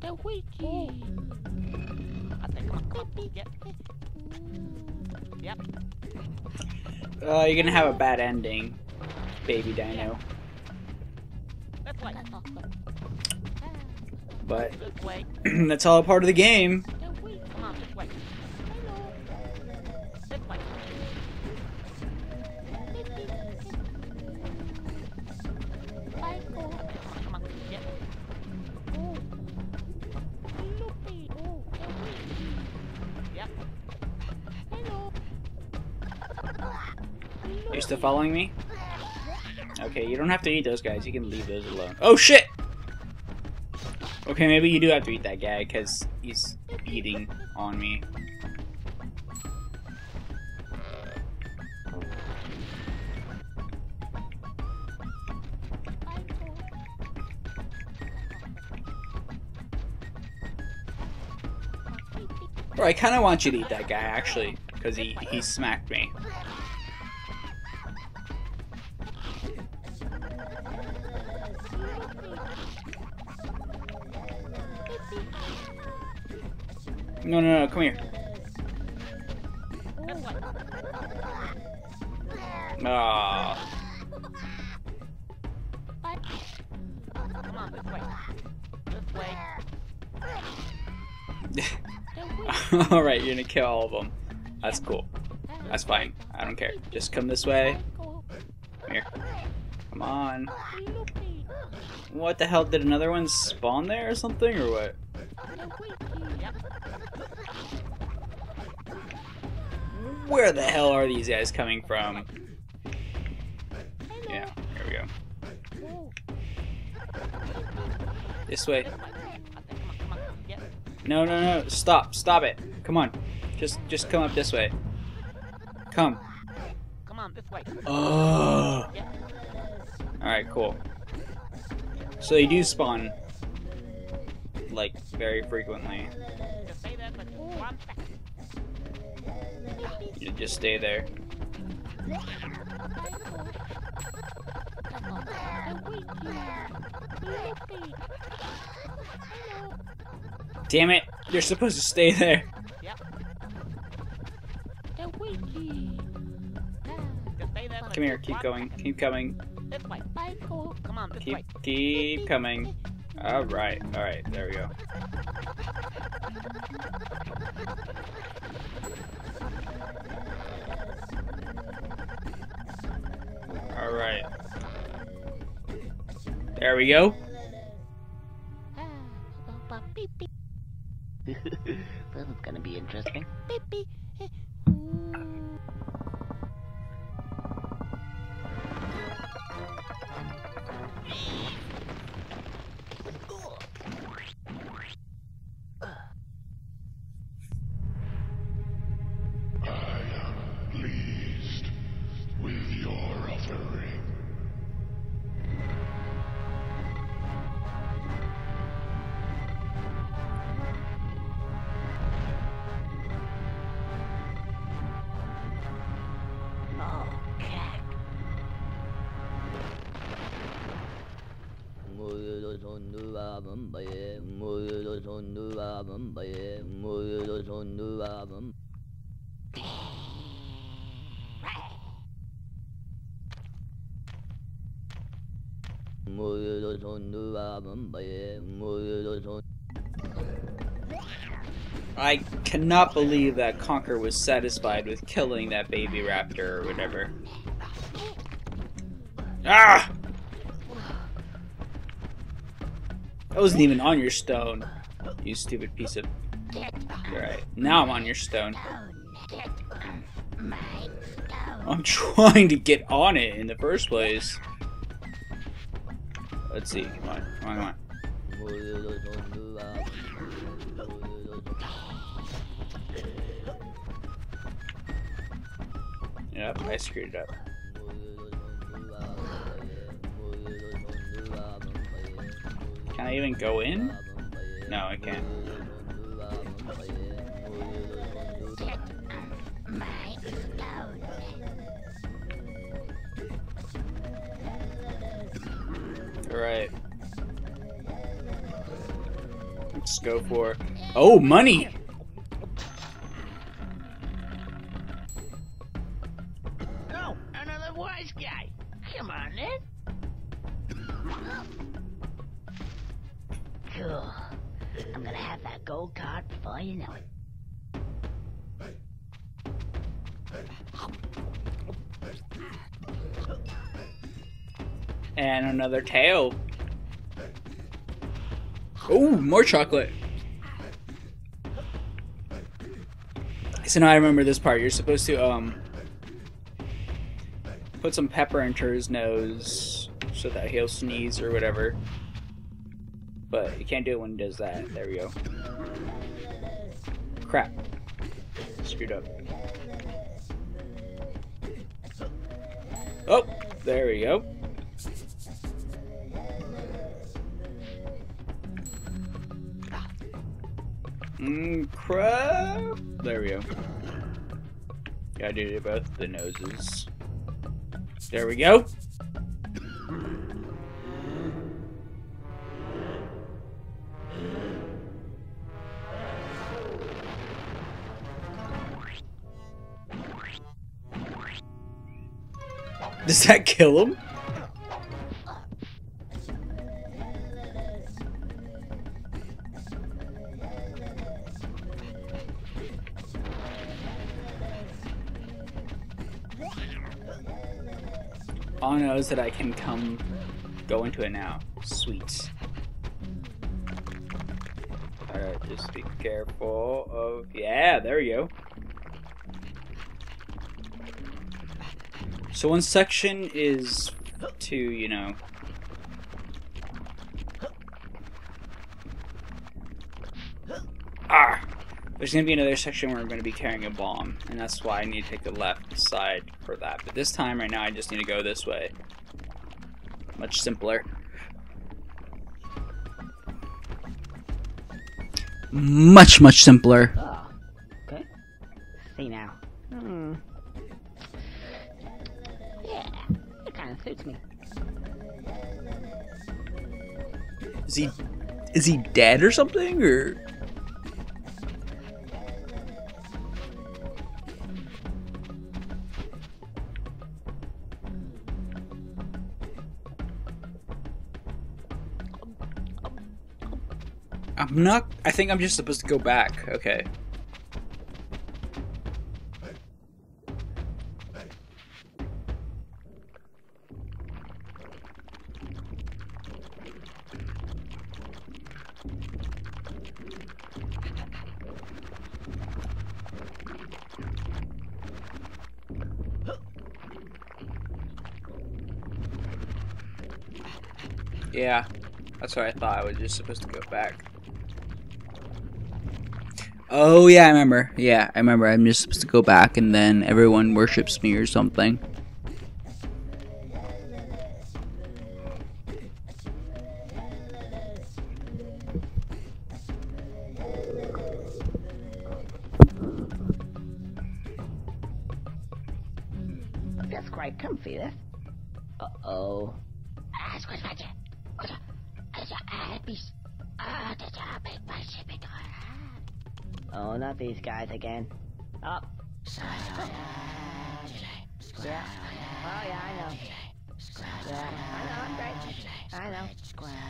the Wiki. I think, come on, come on. Yep. Yep. Uh, you're gonna have a bad ending, baby dino. Way. But that's all a part of the game. Still following me? Okay, you don't have to eat those guys. You can leave those alone. Oh shit! Okay, maybe you do have to eat that guy because he's eating on me. Or I kind of want you to eat that guy actually because he he smacked me. No, no, no, come here. Ah. Come on, this way. This way. all right, you're gonna kill all of them. That's cool. That's fine. I don't care. Just come this way. Here. Come on. What the hell? Did another one spawn there or something, or what? Where the hell are these guys coming from? Yeah, here we go. This way. This way. I think, come on, come on. Yep. No, no, no. Stop. Stop it. Come on. Just just come up this way. Come. Come on, this way. Oh. Alright, cool. So they do spawn like very frequently. Just stay there for one second. You just stay there. Damn it! You're supposed to stay there. Yep. The wiki. Just stay there for Come here. Keep going. Keep coming. This way. Michael. Come on, this Keep keep coming. All right. All right. There we go. All right. There we go. I cannot believe that Conker was satisfied with killing that baby raptor or whatever. Ah! That wasn't even on your stone, you stupid piece of... Alright, now I'm on your stone. I'm trying to get on it in the first place. Let's see, come on, come on, come on. Yep, I screwed it up. Can I even go in? No, I can't. Alright. Let's go for... Oh, money! And another tail. Oh, more chocolate. So now I remember this part. You're supposed to um put some pepper into his nose so that he'll sneeze or whatever. But you can't do it when he does that. There we go. Crap. Screwed up. Oh, there we go. Mm, crap. There we go. Gotta do both the noses. There we go. Does that kill him? All I know is that I can come go into it now. Sweet. Alright, just be careful of yeah, there we go. So one section is to, you know, Ah! There's gonna be another section where I'm gonna be carrying a bomb, and that's why I need to take the left side for that. But this time, right now, I just need to go this way. Much simpler. Much, much simpler. Oh, okay. See now. Hmm. Yeah, it kind of suits me. Is he, is he dead or something, or? I'm not. I think I'm just supposed to go back. Okay. Yeah, that's what I thought. I was just supposed to go back. Oh yeah, I remember. Yeah, I remember. I'm just supposed to go back, and then everyone worships me or something. That's quite comfy, this. Uh-oh. Ah, squish. Oh, not these guys again. Oh. Yeah. Oh, yeah, I know. Yeah, I know, I'm great. I know.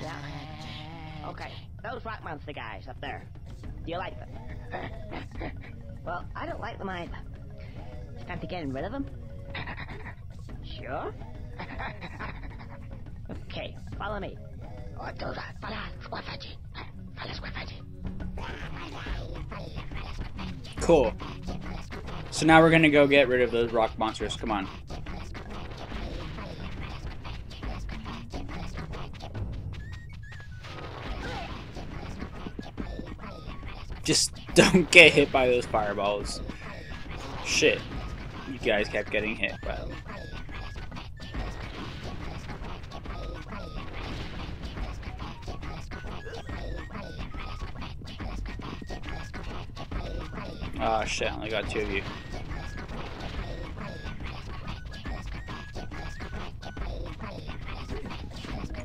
Yeah. Okay, those rock monster guys up there. Do you like them? well, I don't like them either. It's time to get rid of them. Sure. okay, follow me. follow me. Cool. So now we're gonna go get rid of those rock monsters. Come on. Just don't get hit by those fireballs. Shit. You guys kept getting hit by them. Oh shit, I only got two of you.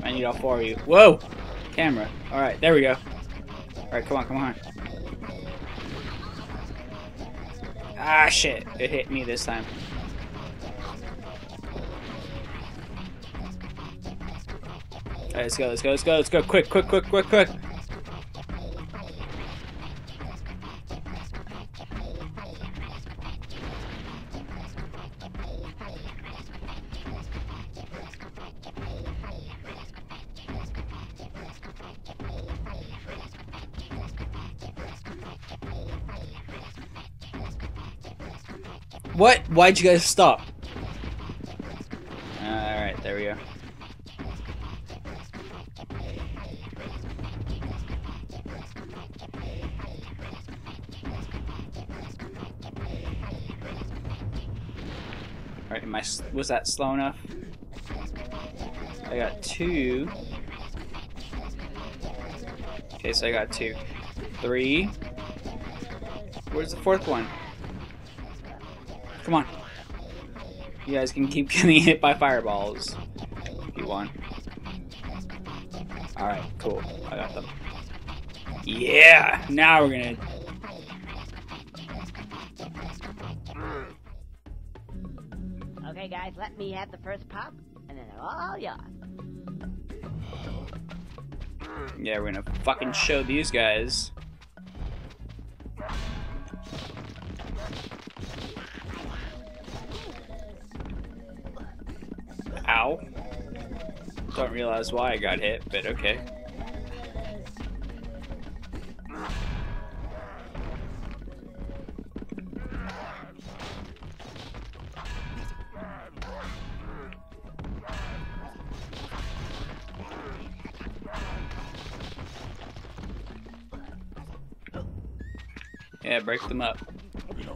I need all four of you. Whoa! Camera. Alright, there we go. Alright, come on, come on. Ah, shit. It hit me this time. Alright, let's go, let's go, let's go, let's go. Quick, quick, quick, quick, quick. What? Why'd you guys stop? Uh, alright, there we go. Alright, was that slow enough? I got two. Okay, so I got two. Three. Where's the fourth one? Come on. You guys can keep getting hit by fireballs. If you want. Alright, cool. I got them. Yeah! Now we're gonna. Okay, guys, let me have the first pop, and then they're all yours. Yeah, we're gonna fucking show these guys. Don't realize why I got hit, but okay. Yeah, break them up.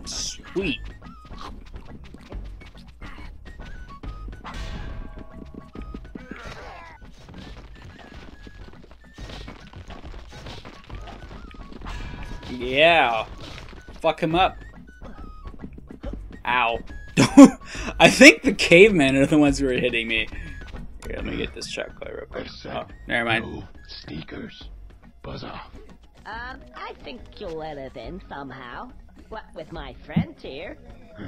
Sweet. Fuck him up. Ow. I think the cavemen are the ones who are hitting me. Here, let me get this checkpoint real quick. I said Oh, never mind. no sneakers. Buzz off. Um, I think you'll let us in somehow. What with my friends here?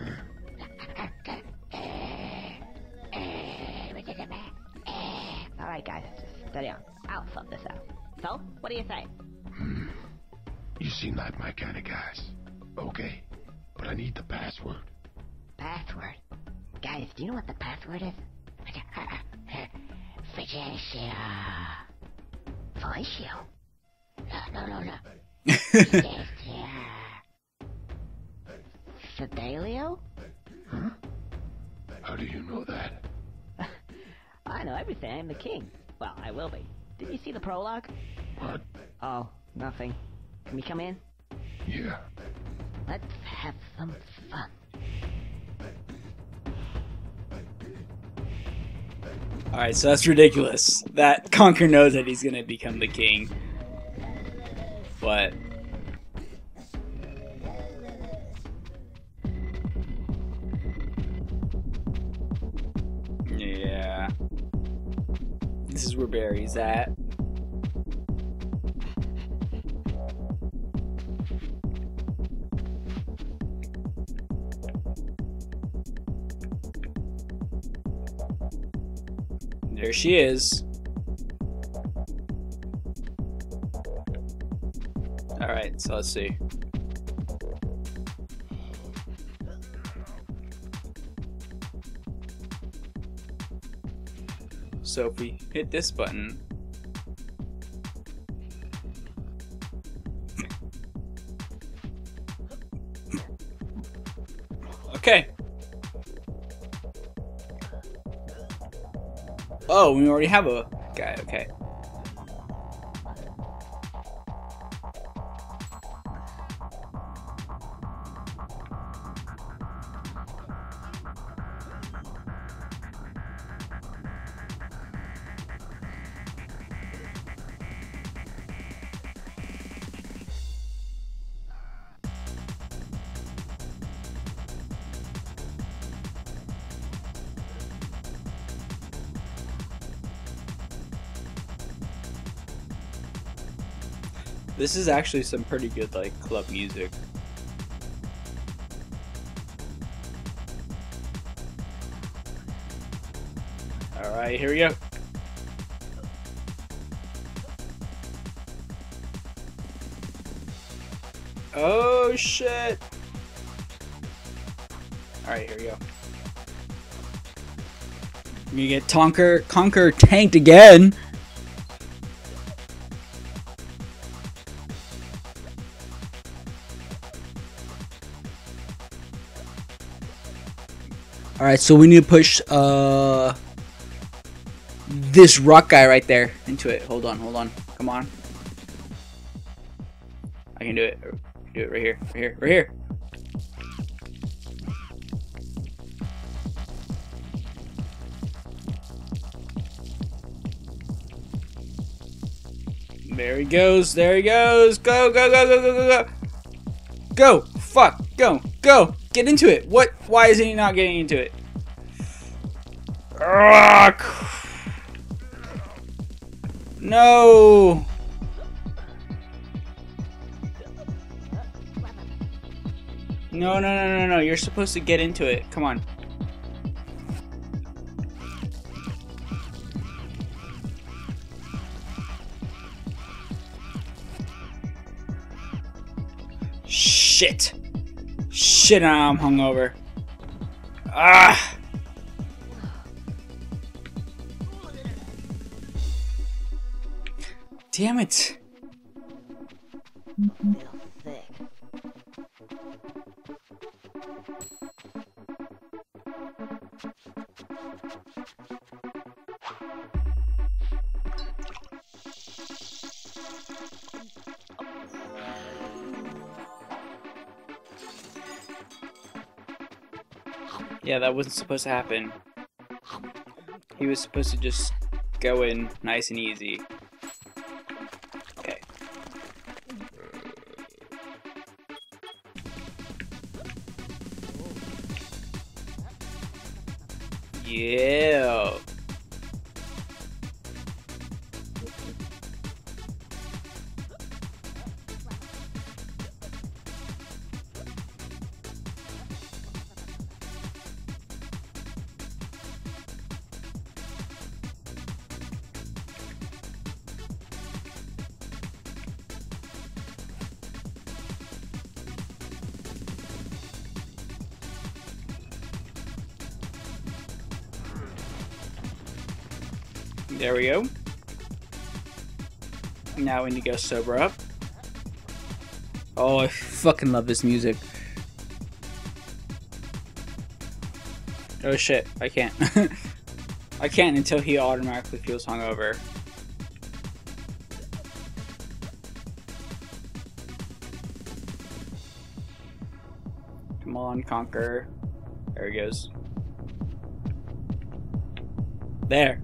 All right, guys, just steady on. I'll sort this out. So, what do you say? You seem like my kind of guys. Okay, but I need the password. Password. Guys, do you know what the password is? Felicia. Felicia. No, no, no, no. Fidelio? How do you know that? I know everything. I'm the king. Well, I will be. Did you see the prologue? What? Oh, nothing. Can we come in? Yeah. Let's have some fun. Alright, so that's ridiculous. That Conker knows that he's gonna become the king. But. Yeah. This is where Berri's at. She is. Alright, so let's see. So if we hit this button, okay. Oh, we already have a guy. Okay. This is actually some pretty good like club music. Alright, here we go. Oh shit! Alright, here we go. We get Tonker Conker tanked again. Alright, so we need to push uh this rock guy right there into it. Hold on, hold on. Come on. I can do it. Do it right here. Right here. Right here. There he goes. There he goes. Go, go, go, go, go, go, go. Go. Fuck. Go. Go. Get into it. What? Why is he not getting into it? Ugh. No. No, no, no, no, no. You're supposed to get into it. Come on. Shit. Shit, I'm hungover. Ah. Damn it. Yeah, that wasn't supposed to happen. He was supposed to just go in nice and easy. Okay. Yeah. There we go. Now we need to go sober up. Oh, I fucking love this music. Oh shit, I can't. I can't until he automatically feels hungover. Come on, Conker. There he goes. There.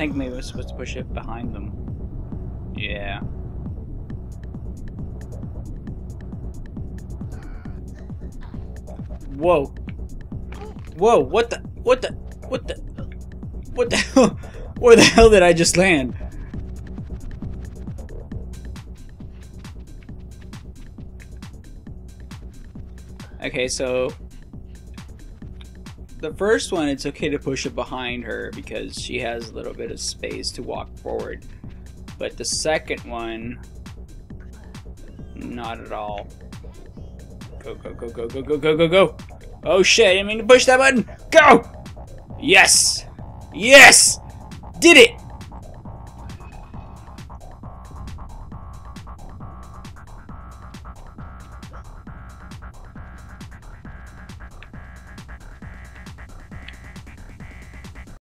Think maybe we're supposed to push it behind them. Yeah. Whoa. Whoa, what the what the what the what the hell where the hell did I just land? Okay, so the first one, it's okay to push it behind her because she has a little bit of space to walk forward. But the second one, not at all. Go, go, go, go, go, go, go, go, go. Oh shit, I didn't mean to push that button. Go! Yes! Yes! Did it!